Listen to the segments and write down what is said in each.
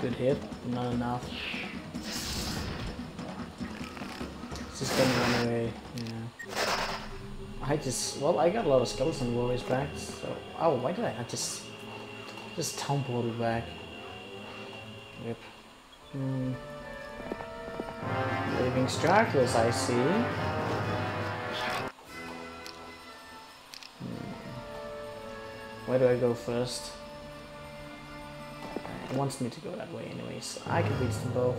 Good hit, not enough. It's just gonna run away, yeah. I just, well, I got a lot of skeleton warriors back, so, oh, why did I not just, just town back? Yep. Hmm. Living stragglers, I see. Hmm. Where do I go first? Wants me to go that way anyways. I can reach them both.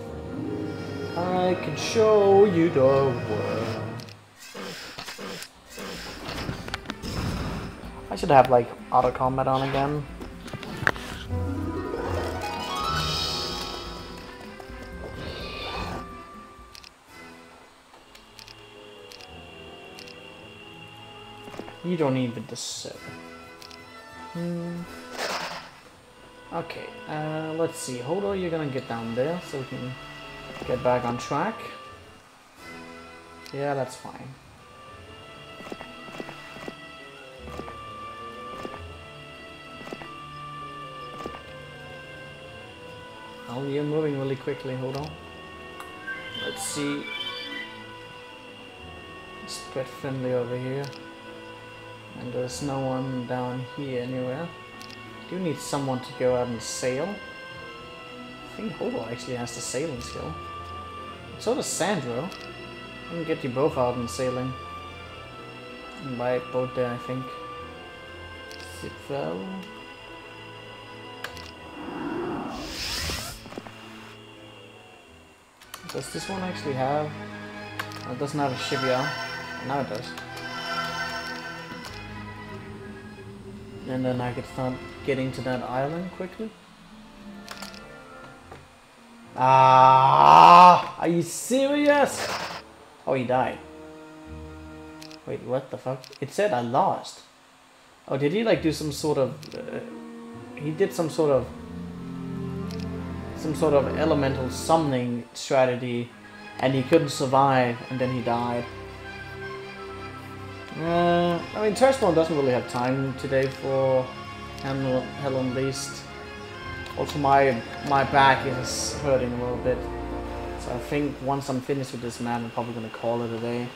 I can show you the world. I should have like auto combat on again. You don't even deserve. Hmm. Okay, uh, let's see. Hodor, you're gonna get down there so we can get back on track. Yeah, that's fine. Oh, you're moving really quickly. Hold on. Let's see. Let's get friendly over here. And there's no one down here anywhere. Do need someone to go out and sail. I think Hodor actually has the sailing skill. So does Sandro. I can get you both out and sailing. And buy a boat there, I think. Zipfel. Does this one actually have... Oh, it doesn't have a shipyard. Now it does. And then I could start getting to that island quickly. Ah! Are you serious? Oh, he died. Wait, what the fuck? It said I lost. Oh, did he like do some sort of... Uh, he did some sort of... Some sort of elemental summoning strategy and he couldn't survive and then he died. Uh, I mean, Trashbone doesn't really have time today for Hell, Hell Unleashed. Also, my my back is hurting a little bit. So I think once I'm finished with this man, I'm probably gonna call it a day.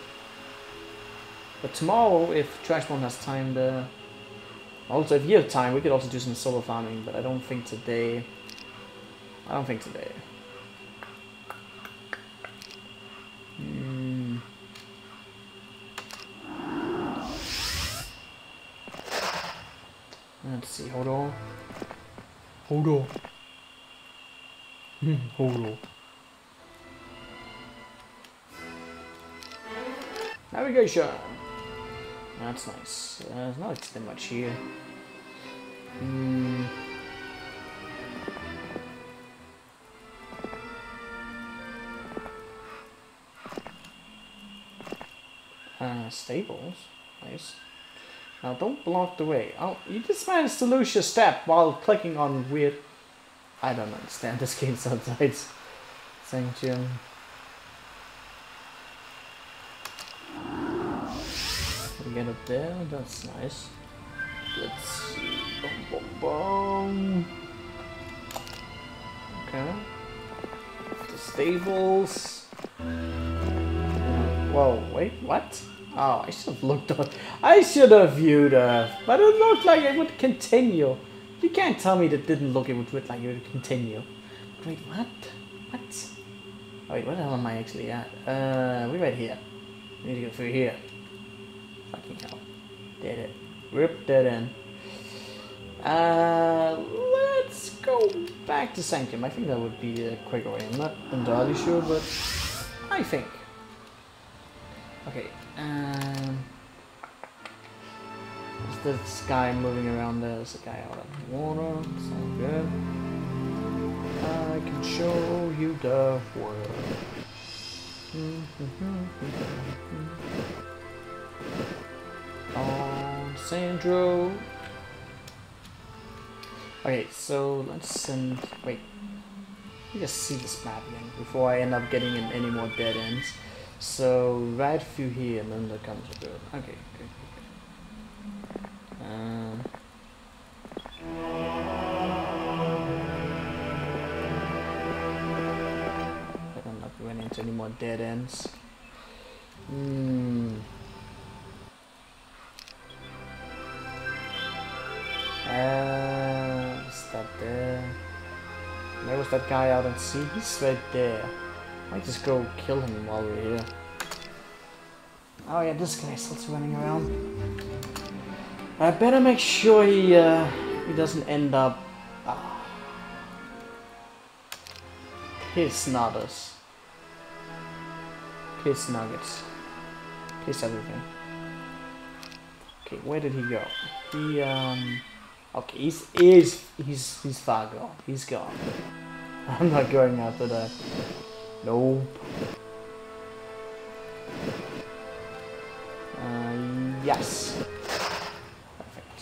But tomorrow, if Trashbone has time to... Also, if you have time, we could also do some solo farming, but I don't think today... I don't think today. See, hold on. Hold on. Hmm, hold on. Navigation. That's nice. Uh, there's not that much here. Hmm. Uh, stables. Nice. Now don't block the way. Oh, you just managed to lose your step while clicking on weird... I don't understand this game sometimes. Sanctum. We get up there, that's nice. Let's see. Boom, boom, boom. Okay. The stables. Whoa, wait, what? Oh, I should have looked up. I should have viewed Earth, but it looked like it would continue. You can't tell me that didn't look it would look like it would continue. Wait, what? What? Oh, wait, where the hell am I actually at? Uh, we're right here. We need to go through here. Fucking hell. Did it. Rip that in. Uh, let's go back to Sanctum. I think that would be a quicker way. I'm not entirely sure, but I think. Okay, um, is this guy moving around there? There's a guy out of the water. It's all good. I can show you the world. On Sandro. Okay, so let's send. Wait. Let me just see this map again before I end up getting in any more dead ends. So right through here and then there comes a bird. Okay, okay, okay. Um, not running into any more dead ends. Hmm. Uh, that there? There was that guy out at sea. He's right there. I might just go kill him while we're here. Oh yeah, this guy's also running around. I better make sure he uh, he doesn't end up. Uh, piss nuggets. Piss nuggets. Piss everything. Okay, where did he go? He um. Okay, he's is he's he's far gone. He's gone. I'm not going after that. Nope. Uh, yes. Perfect.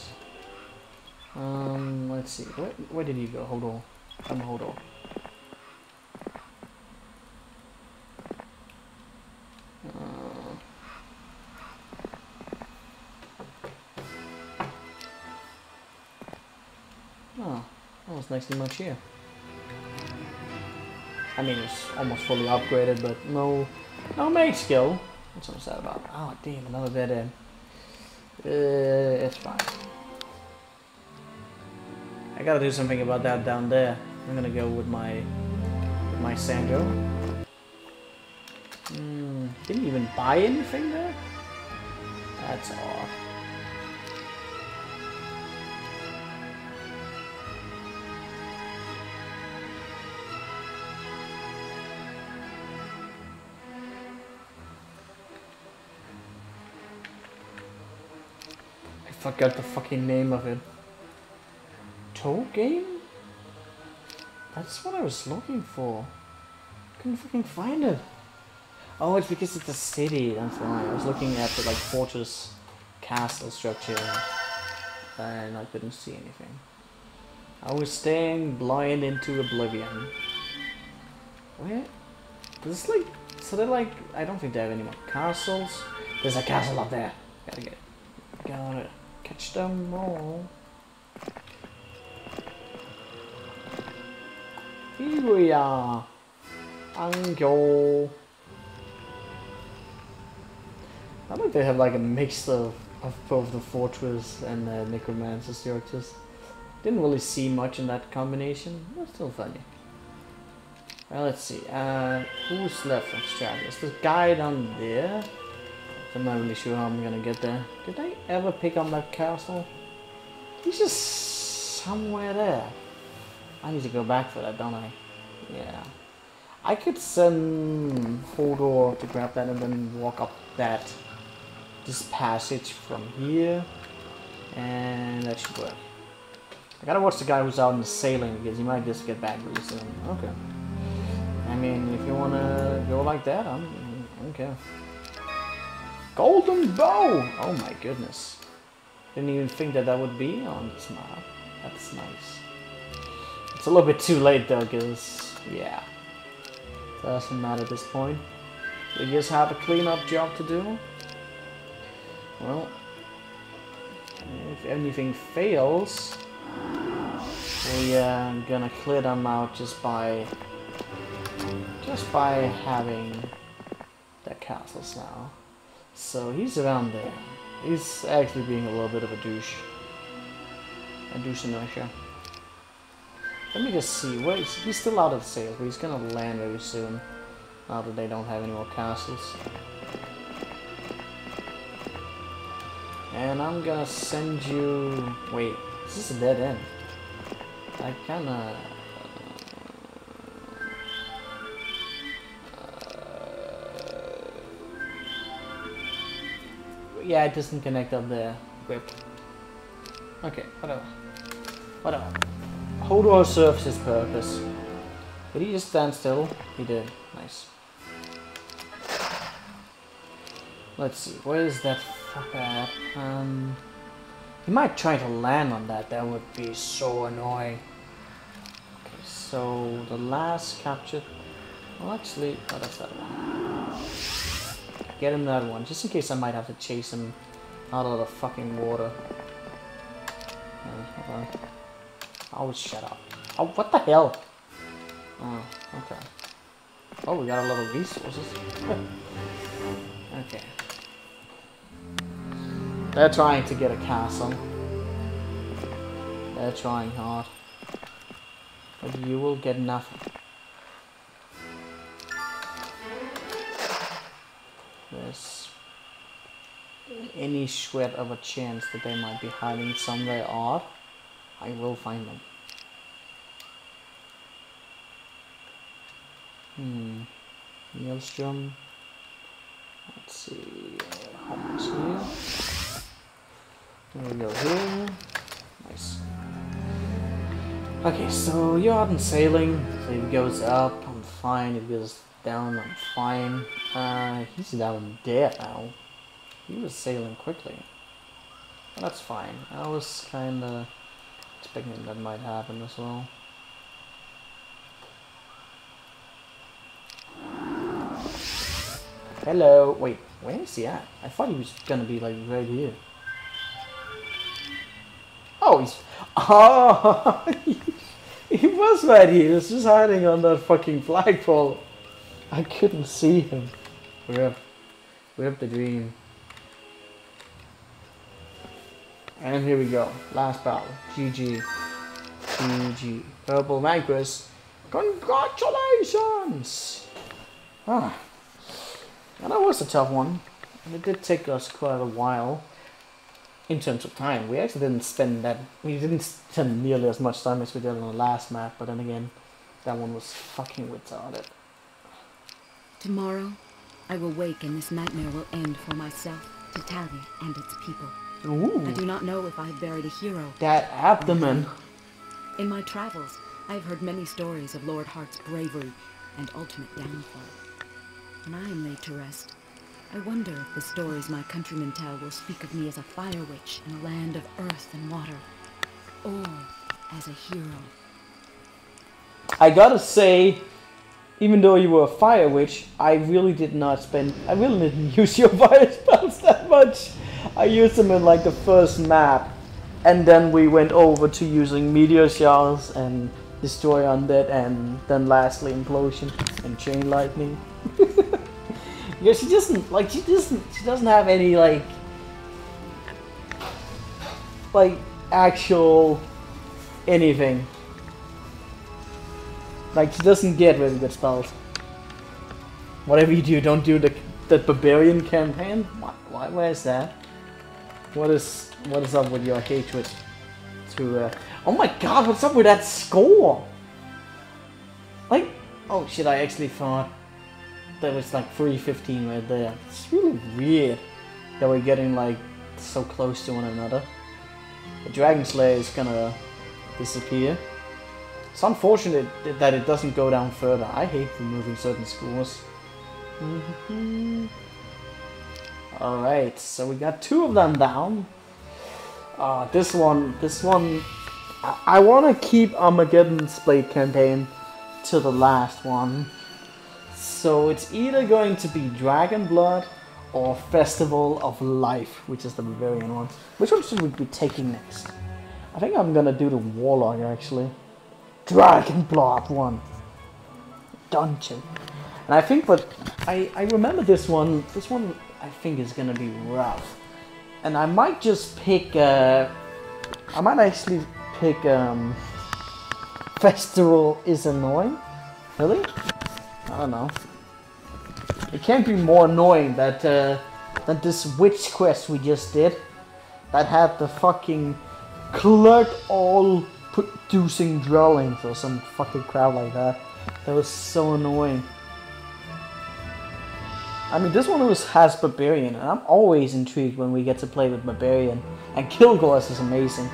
Um, let's see. Where where did he go? Hold on. Um, hold on. Oh, that was nicely much here. I mean, it's almost fully upgraded, but no, no mage skill. What's so sad about? Oh, damn, another dead end. Uh, it's fine. I gotta do something about that down there. I'm gonna go with my, with my Sanjo. Hmm, didn't even buy anything there? That's odd. Forgot the fucking name of it. Toe game? That's what I was looking for. Couldn't fucking find it. Oh, it's because it's a city, that's why. I was looking at the like fortress castle structure and I couldn't see anything. I was staying blind into oblivion. Where? This like so they're like I don't think they have any more castles. There's a castle up there. Gotta get it. Got it catch them all. Here we are. Angel. I think they have like a mix of, of both the Fortress and the Necromancer structures. Didn't really see much in that combination, but still funny. Well, let's see. Uh, who's left from Stratus? The guy down there. I'm not really sure how I'm gonna get there. Did I ever pick up that castle? He's just somewhere there. I need to go back for that, don't I? Yeah. I could send Hodor to grab that and then walk up that this passage from here. And that should work. I gotta watch the guy who's out in the sailing because he might just get back really soon. Okay. I mean, if you wanna go like that, I'm, I don't care. Golden bow! Oh my goodness. Didn't even think that that would be on this map. That's nice. It's a little bit too late though, because, yeah. Doesn't matter at this point. We just have a cleanup job to do. Well, if anything fails, we are uh, gonna clear them out just by just by having the castles now. So he's around there. He's actually being a little bit of a douche. A douche inertia. Let me just see. Wait, he's still out of sail, but he's gonna land very soon. Now that they don't have any more castles. And I'm gonna send you... Wait, this is a dead end? I kinda... yeah, it doesn't connect up there. Whip. Okay, whatever. Whatever. Hodor serves his purpose. Did he just stand still? He did. Nice. Let's see, where is that fucker at? Um, he might try to land on that, that would be so annoying. Okay, so the last captured... Well, actually, oh, that's that one. Get him that one, just in case I might have to chase him out of the fucking water. Uh, oh, shut up. Oh, what the hell? Oh, okay. Oh, we got a lot of resources. okay. They're trying to get a castle. They're trying hard. But you will get nothing. There's any shred of a chance that they might be hiding somewhere odd. I will find them. Hmm. Maelstrom. Let's see. Here? We go here. Nice. Okay, so you're out and sailing. So it goes up, I'm fine. It goes down, I'm fine. Uh, he's down there now. He was sailing quickly. that's fine. I was kinda expecting that might happen as well. Hello. Wait, where is he at? I thought he was gonna be like right here. Oh, he's. Oh, he was right here. He was just hiding on that fucking flagpole. I couldn't see him. Rip. Rip the dream. And here we go. Last battle. GG. GG. Purple Mancrus. Congratulations! Ah. And that was a tough one. And it did take us quite a while in terms of time. We actually didn't spend that, we didn't spend nearly as much time as we did on the last map, but then again, that one was fucking retarded. Tomorrow, I will wake and this nightmare will end for myself, Tatalia, and its people. Ooh. I do not know if I have buried a hero. That abdomen. In my travels, I have heard many stories of Lord Haart's bravery and ultimate downfall. When I am laid to rest, I wonder if the stories my countrymen tell will speak of me as a fire witch in a land of earth and water, or as a hero. I gotta say, even though you were a fire witch, I really did not spend, I really didn't use your fire spells that much. I used them in like the first map, and then we went over to using meteor shells and destroy undead, and then lastly implosion and chain lightning. yeah, she doesn't like she doesn't she doesn't have any like like actual anything. Like she doesn't get really good spells. Whatever you do, don't do the the barbarian campaign. Why? why where's that? What is what is up with your hatred to? Uh, oh my God! What's up with that score? Like, oh shit! I actually thought that was like 315 right there. It's really weird that we're getting like so close to one another. The Dragon Slayer is gonna disappear. It's unfortunate that it doesn't go down further. I hate removing certain scores. Alright, so we got two of them down. Uh, this one, this one, I, I want to keep Armageddon's Blade campaign to the last one. So it's either going to be Dragon Blood or Festival of Life, which is the Barbarian one. Which one should we be taking next? I think I'm gonna do the Warlock actually. Dragon Blood one. Dungeon. And I think but I, I remember this one this one I think is gonna be rough. And I might just pick uh I might actually pick um Festival is annoying. Really? I don't know. It can't be more annoying that uh, than this witch quest we just did. That had the fucking collect all producing dwellings or some fucking crap like that. That was so annoying. I mean, this one was has Barbarian, and I'm always intrigued when we get to play with Barbarian. And Kilgor's is amazing.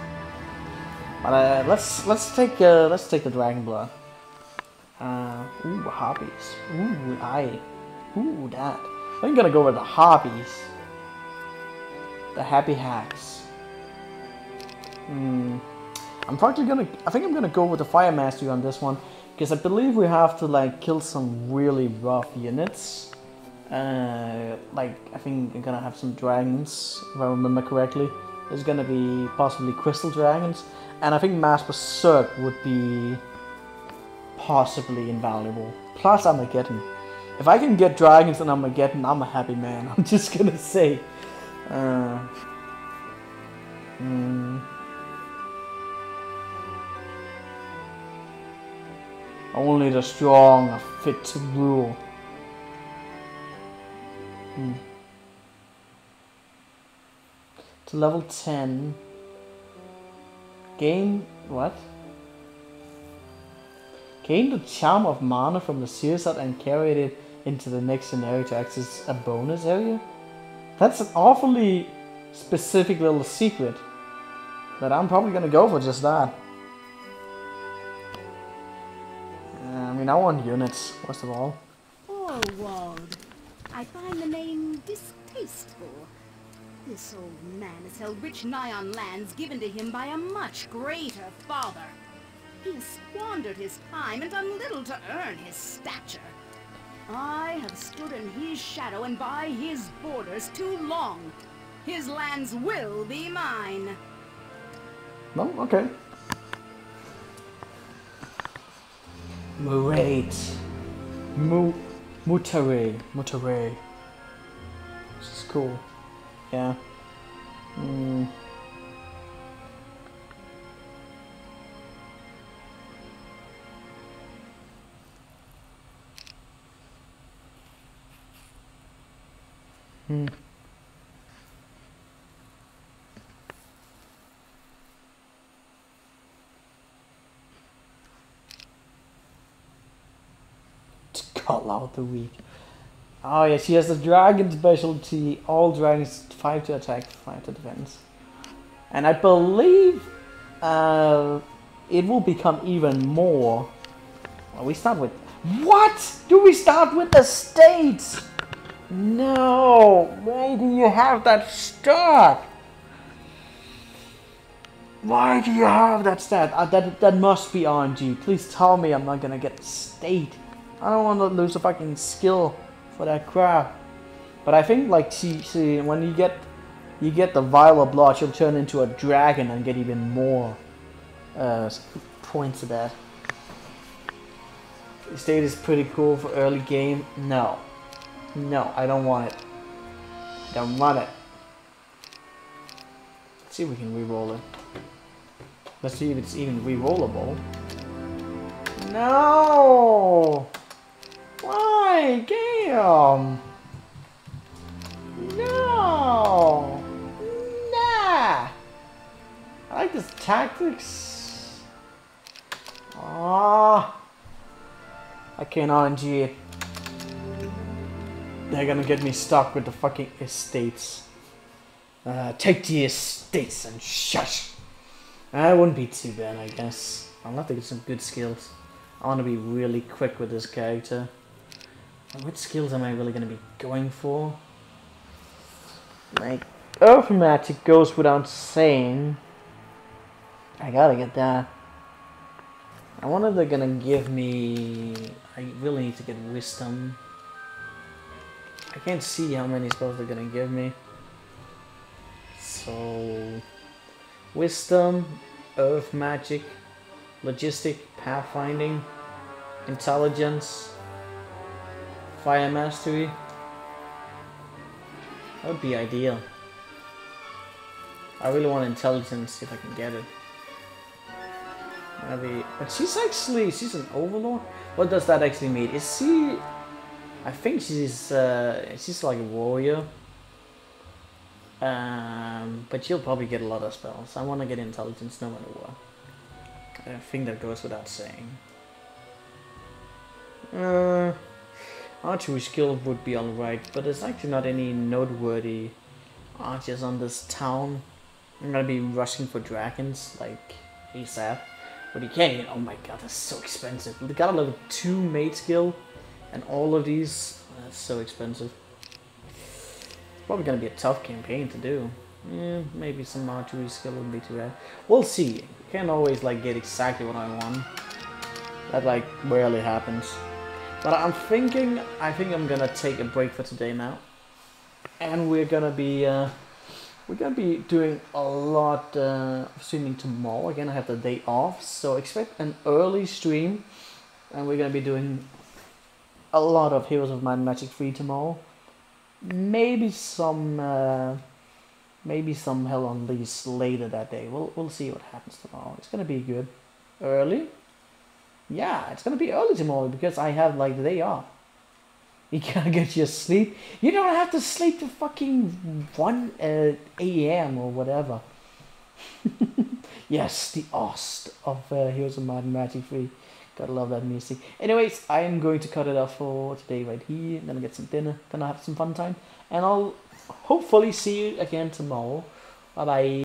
But uh, let's let's take uh, let's take the Dragon Blood. Uh, ooh, hobbies. Ooh, I. Ooh, that. I'm gonna go with the hobbies. The happy hacks. Hmm. I'm probably gonna. I think I'm gonna go with the fire mastery on this one because I believe we have to like kill some really rough units. Uh, like I think we're gonna have some dragons, if I remember correctly. There's gonna be possibly crystal dragons, and I think mass berserk would be possibly invaluable. Plus Armageddon. If I can get dragons and Armageddon, I'm a happy man. I'm just gonna say. Uh, hmm. Only the strong are fit to rule. Hmm. To level 10. Gain. What? Gain the charm of mana from the Searsat and carry it into the next scenario to access a bonus area? That's an awfully specific little secret. But I'm probably gonna go for just that. Mean, I want units, first of all. Orwald. I find the name distasteful. This old man has held rich Nighon lands given to him by a much greater father. He has squandered his time and done little to earn his stature. I have stood in his shadow and by his borders too long. His lands will be mine. No? Okay. Murate. Mu Mutare. Mutare. This is cool. Yeah. Mm. Hmm. To call out the weak. Oh yeah, she has the dragon specialty. All dragons five to attack, five to defense. And I believe uh, it will become even more. Well, we start with what? Do we start with the states? No, why do you have that start? Why do you have that stat? Uh, that that must be RNG. Please tell me I'm not gonna get state. I don't want to lose a fucking skill for that crap. But I think like see see when you get you get the vial of blood, you'll turn into a dragon and get even more uh, points of that. State is pretty cool for early game. No, no, I don't want it. Don't want it. Let's see if we can re-roll it. Let's see if it's even re-rollable. No! Why? Damn! No! Nah! I like this tactics. Ah! I can't RNG it. They're gonna get me stuck with the fucking estates. Uh, take the estates and shush. That wouldn't be too bad, I guess. I'll have to get some good skills. I want to be really quick with this character. What skills am I really going to be going for? Like, Earth Magic goes without saying. I gotta get that. I wonder if they're gonna give me... I really need to get Wisdom. I can't see how many spells they're gonna give me. So... Wisdom, Earth Magic, Logistic, Pathfinding, Intelligence, Fire Mastery. That would be ideal. I really want Intelligence if I can get it. Maybe, but she's actually, she's an Overlord? What does that actually mean? Is she, I think she's, uh, she's like a warrior. Um, but she'll probably get a lot of spells. I want to get intelligence no matter what. I think that goes without saying. Uh, archery skill would be alright, but there's actually not any noteworthy archers on this town. I'm gonna be rushing for dragons, like ASAP. But you can't, oh my god, that's so expensive. We got a level 2 mate skill, and all of these, that's so expensive. Probably gonna be a tough campaign to do. Yeah, maybe some archery skill wouldn't be too bad. We'll see. Can't always like get exactly what I want. That like rarely happens. But I'm thinking, I think I'm gonna take a break for today now. And we're gonna be, uh, we're gonna be doing a lot uh, of streaming tomorrow. Again, I have the day off, so expect an early stream. And we're gonna be doing a lot of Heroes of Might and Magic 3 tomorrow. Maybe some, uh, maybe some Hell Unleashed later that day. We'll we'll see what happens tomorrow. It's gonna be good. Early. Yeah, it's gonna be early tomorrow because I have like the day off. You gotta get your sleep. You don't have to sleep to fucking 1 uh, a.m. or whatever. yes, the Ost of uh, Heroes of and Magic 3. Gotta love that music. Anyways, I am going to cut it off for today right here. Gonna get some dinner. Gonna have some fun time. And I'll hopefully see you again tomorrow. Bye bye.